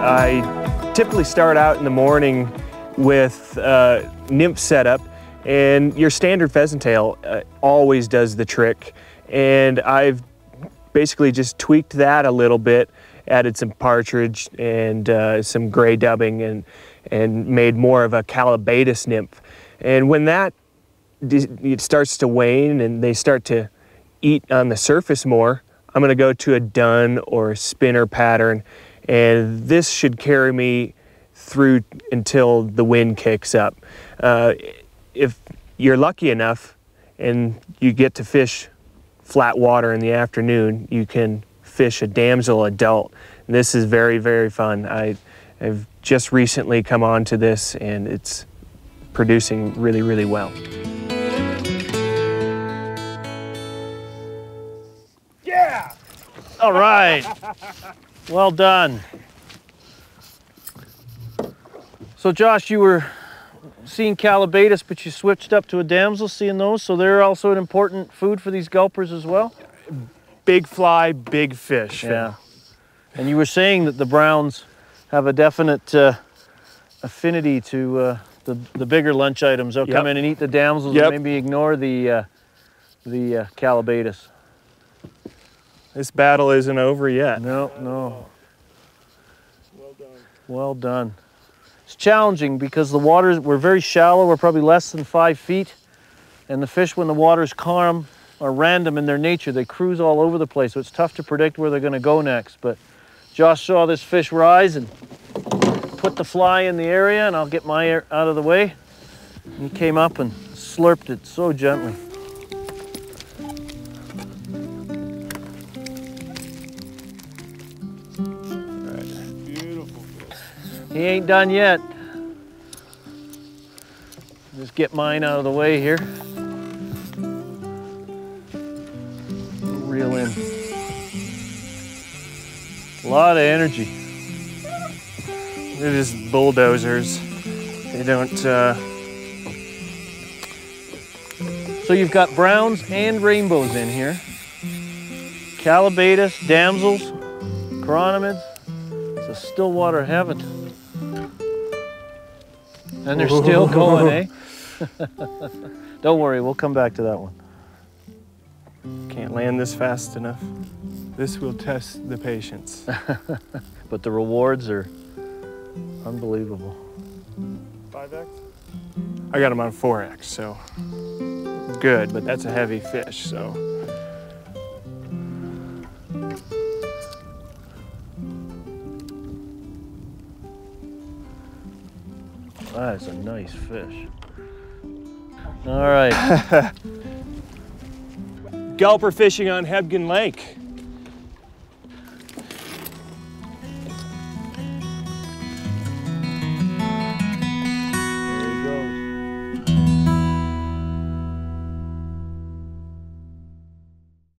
I typically start out in the morning with uh, nymph setup and your standard pheasant tail uh, always does the trick. And I've basically just tweaked that a little bit, added some partridge and uh, some gray dubbing and, and made more of a Callibaetis nymph. And when that it starts to wane and they start to eat on the surface more, I'm gonna go to a dun or a spinner pattern. And this should carry me through until the wind kicks up. Uh, if you're lucky enough and you get to fish flat water in the afternoon, you can fish a damsel adult. And this is very, very fun. I, I've just recently come on to this and it's producing really, really well. Yeah! All right. well done. So Josh, you were seeing Callibaetis, but you switched up to a damsel, seeing those. So they're also an important food for these gulpers as well? Big fly, big fish. Yeah. And you were saying that the browns have a definite uh, affinity to uh, the, the bigger lunch items. They'll Yep. come in and eat the damsels Yep. and maybe ignore the, uh, the uh, Callibaetis. This battle isn't over yet. No, no. Well done. Well done. It's challenging because the waters, we're very shallow. We're probably less than five feet. And the fish, when the water's calm, are random in their nature. They cruise all over the place. So it's tough to predict where they're going to go next. But Josh saw this fish rise and put the fly in the area, and I'll get my air out of the way. And he came up and slurped it so gently. He ain't done yet. Just get mine out of the way here. Reel in. A lot of energy. They're just bulldozers. They don't, uh, So you've got browns and rainbows in here. Callibaetis, damsels, chironomids. It's a stillwater heaven. And they're still going, eh? Don't worry, we'll come back to that one. can't land this fast enough. This will test the patience. But the rewards are unbelievable. 5X? I got them on 4X, so good, but that's a heavy fish, so. That is a nice fish. All right. Gulper fishing on Hebgen Lake.